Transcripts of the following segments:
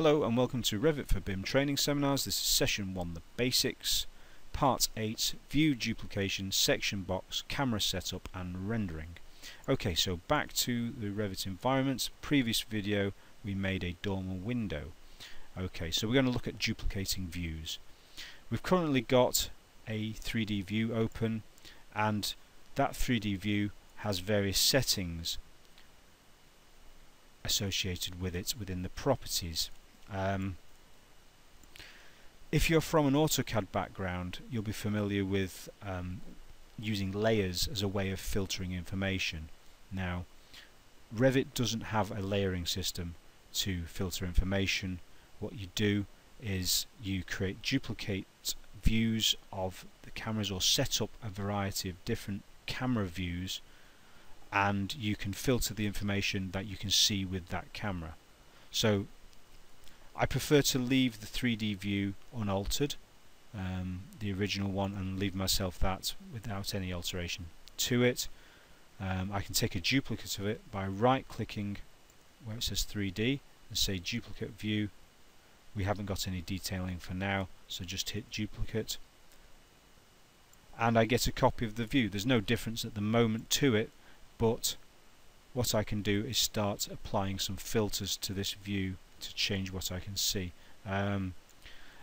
Hello and welcome to Revit for BIM training seminars. This is session 1, the basics, part 8, view duplication, section box, camera setup and rendering. Okay, so back to the Revit environment. Previous video we made a dormer window. Okay, so we're going to look at duplicating views. We've currently got a 3D view open and that 3D view has various settings associated with it within the properties. Um, if you're from an AutoCAD background, you'll be familiar with um, using layers as a way of filtering information. Now, Revit doesn't have a layering system to filter information. What you do is you create duplicate views of the cameras or set up a variety of different camera views and you can filter the information that you can see with that camera. So I prefer to leave the 3D view unaltered, um, the original one, and leave myself that without any alteration to it. Um, I can take a duplicate of it by right clicking where it says 3D and say duplicate view. We haven't got any detailing for now, so just hit duplicate and I get a copy of the view. There's no difference at the moment to it but what I can do is start applying some filters to this view to change what I can see. Um,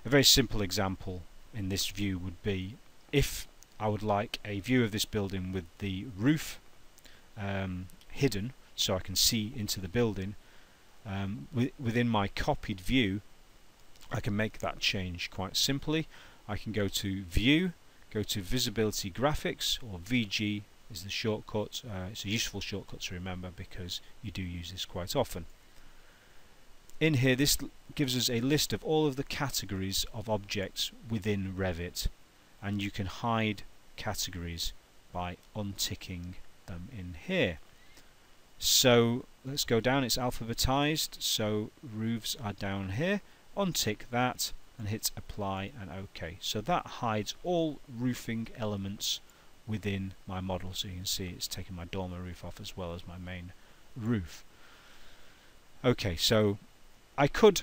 a very simple example in this view would be if I would like a view of this building with the roof um, hidden so I can see into the building um, within my copied view I can make that change quite simply I can go to view go to visibility graphics or VG is the shortcut. Uh, it's a useful shortcut to remember because you do use this quite often. In here this gives us a list of all of the categories of objects within Revit and you can hide categories by unticking them in here. So let's go down, it's alphabetized, so roofs are down here, untick that and hit apply and OK. So that hides all roofing elements within my model so you can see it's taking my dormer roof off as well as my main roof okay so I could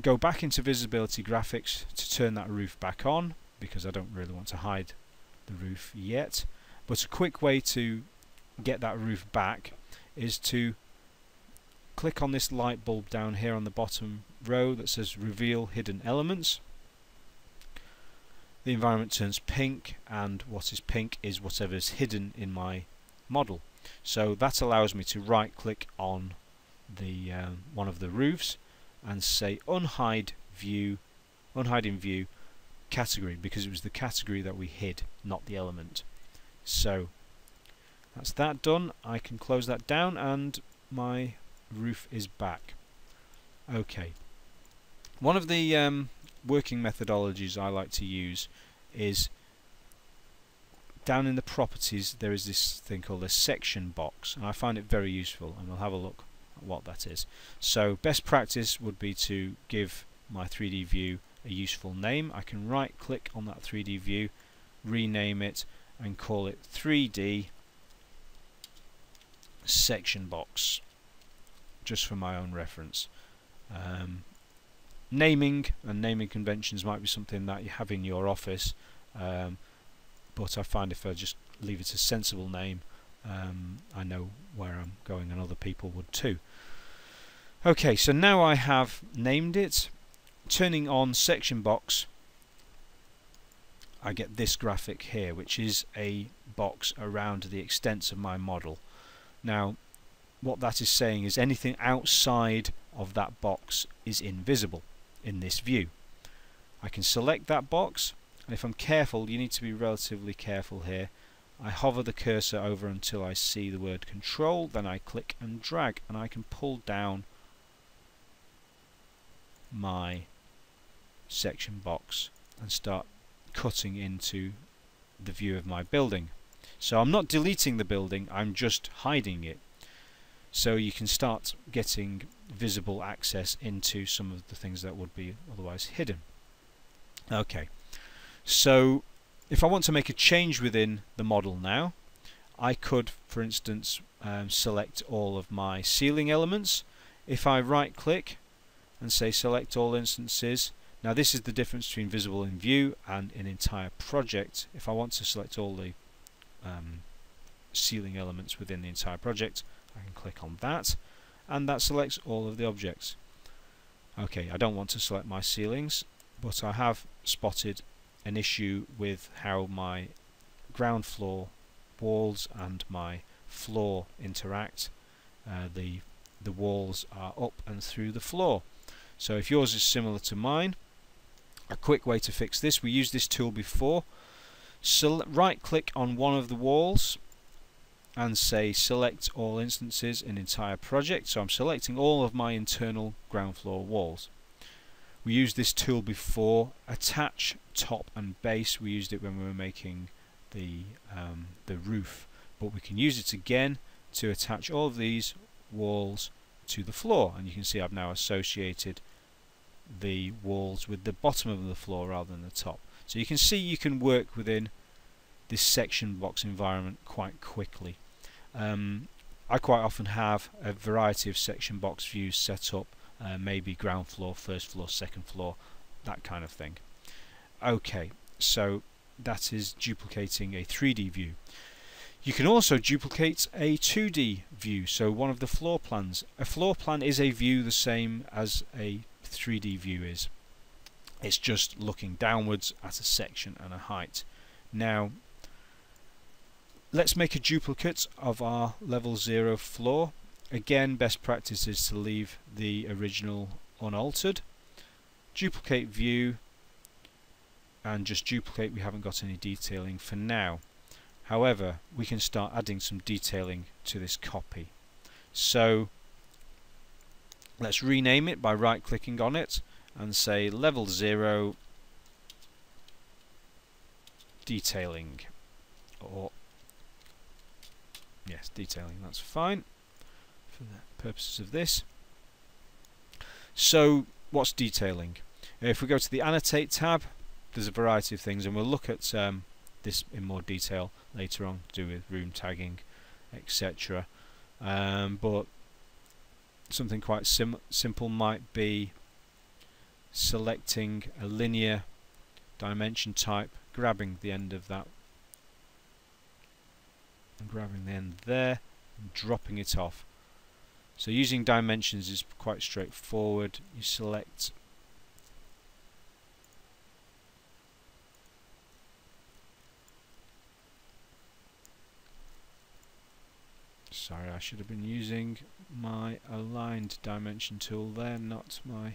go back into visibility graphics to turn that roof back on because I don't really want to hide the roof yet. But a quick way to get that roof back is to click on this light bulb down here on the bottom row that says reveal hidden elements. The environment turns pink and what is pink is whatever is hidden in my model. So that allows me to right click on the um, one of the roofs and say unhide view unhide in view category because it was the category that we hid not the element. So that's that done. I can close that down and my roof is back. Okay. One of the um, working methodologies I like to use is down in the properties there is this thing called a section box and I find it very useful and we'll have a look what that is. So best practice would be to give my 3D view a useful name. I can right click on that 3D view, rename it and call it 3D section box just for my own reference. Um, naming and naming conventions might be something that you have in your office um, but I find if I just leave it a sensible name um, I know where I'm going and other people would too okay so now I have named it turning on section box I get this graphic here which is a box around the extents of my model now what that is saying is anything outside of that box is invisible in this view. I can select that box and if I'm careful, you need to be relatively careful here. I hover the cursor over until I see the word control, then I click and drag and I can pull down my section box and start cutting into the view of my building. So I'm not deleting the building, I'm just hiding it. So you can start getting visible access into some of the things that would be otherwise hidden. Okay, so if I want to make a change within the model now, I could, for instance, um, select all of my ceiling elements. If I right click and say select all instances. Now this is the difference between visible in view and an entire project. If I want to select all the um, ceiling elements within the entire project, I can click on that and that selects all of the objects. Okay, I don't want to select my ceilings, but I have spotted an issue with how my ground floor walls and my floor interact. Uh, the the walls are up and through the floor. So if yours is similar to mine, a quick way to fix this, we used this tool before. So right click on one of the walls and say select all instances in entire project. So I'm selecting all of my internal ground floor walls. We used this tool before, attach top and base. We used it when we were making the um, the roof, but we can use it again to attach all of these walls to the floor. And you can see I've now associated the walls with the bottom of the floor rather than the top. So you can see you can work within this section box environment quite quickly. Um, I quite often have a variety of section box views set up, uh, maybe ground floor, first floor, second floor, that kind of thing. Okay, so that is duplicating a 3D view. You can also duplicate a 2D view, so one of the floor plans. A floor plan is a view the same as a 3D view is. It's just looking downwards at a section and a height. Now, let's make a duplicate of our level 0 floor. Again, best practice is to leave the original unaltered. Duplicate view and just duplicate, we haven't got any detailing for now. However, we can start adding some detailing to this copy. So let's rename it by right clicking on it and say level 0 detailing or yes detailing that's fine for the purposes of this. So what's detailing? If we go to the annotate tab there's a variety of things and we'll look at um, this in more detail later on to do with room tagging etc um, but something quite sim simple might be selecting a linear dimension type grabbing the end of that and grabbing the end there and dropping it off so using dimensions is quite straightforward. You select sorry I should have been using my aligned dimension tool there not my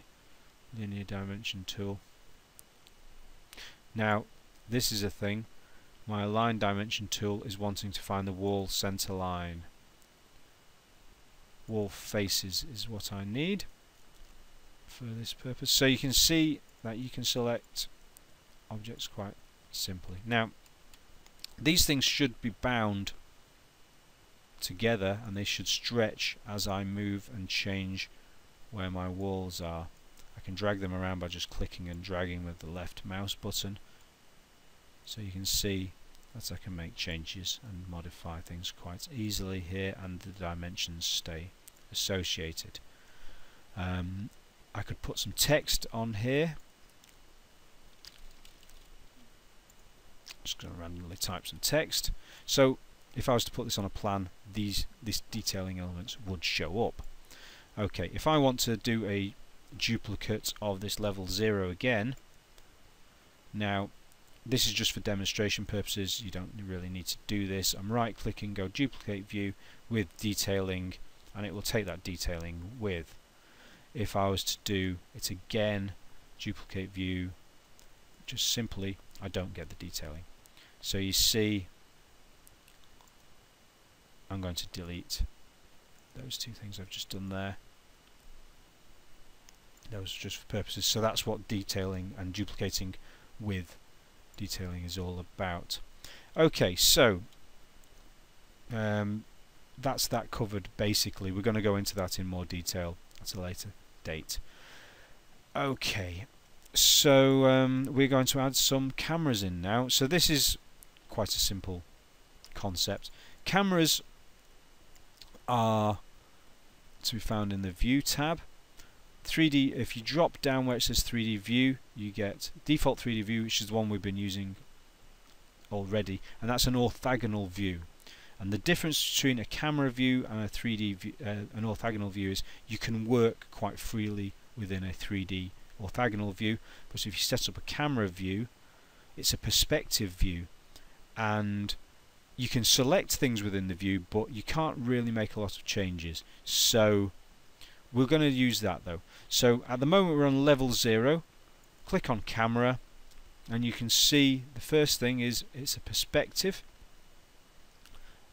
linear dimension tool. Now this is a thing. My align dimension tool is wanting to find the wall center line wall faces is what I need for this purpose. So you can see that you can select objects quite simply. Now these things should be bound together and they should stretch as I move and change where my walls are. I can drag them around by just clicking and dragging with the left mouse button. So you can see that I can make changes and modify things quite easily here and the dimensions stay associated. Um, I could put some text on here just going to randomly type some text so if I was to put this on a plan, these this detailing elements would show up. Okay, if I want to do a duplicate of this level 0 again, now this is just for demonstration purposes, you don't really need to do this. I'm right clicking, go duplicate view with detailing and it will take that detailing with. If I was to do it again, duplicate view, just simply I don't get the detailing. So you see I'm going to delete those two things I've just done there those are just for purposes so that's what detailing and duplicating with detailing is all about. Okay so um, that's that covered basically. We're going to go into that in more detail at a later date. Okay so um, we're going to add some cameras in now. So this is quite a simple concept. Cameras are to be found in the View tab. 3D, if you drop down where it says 3D view, you get default 3D view, which is the one we've been using already, and that's an orthogonal view. And the difference between a camera view and a 3D view, uh, an orthogonal view is you can work quite freely within a 3D orthogonal view. But if you set up a camera view, it's a perspective view, and you can select things within the view, but you can't really make a lot of changes. So we're going to use that though. So at the moment we're on level 0. Click on camera and you can see the first thing is it's a perspective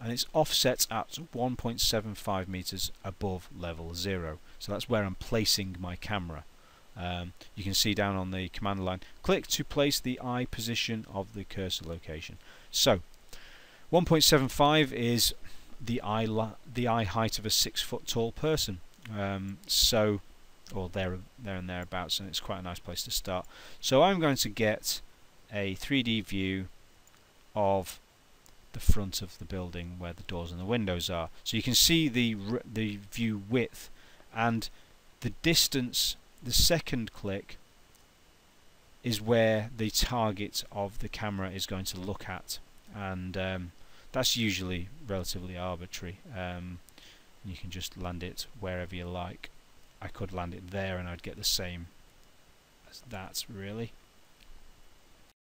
and it's offset at 1.75 meters above level 0 so that's where I'm placing my camera um, you can see down on the command line click to place the eye position of the cursor location so 1.75 is the eye the eye height of a six foot tall person um, so or there there and thereabouts and it's quite a nice place to start so I'm going to get a 3D view of the front of the building where the doors and the windows are. So you can see the the view width and the distance. The second click is where the target of the camera is going to look at, and um, that's usually relatively arbitrary. Um, you can just land it wherever you like. I could land it there and I'd get the same as that really.